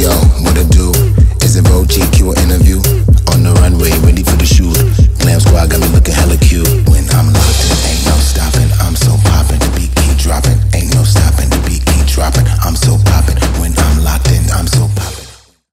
Yo, what I do? Is it Vogue GQ or interview? On the runway, ready for the shoot. Glam squad got me looking hella cute. When I'm locked in, ain't no stopping. I'm so popping, the beat keep dropping. Ain't no stopping, the beat keep dropping. I'm so popping.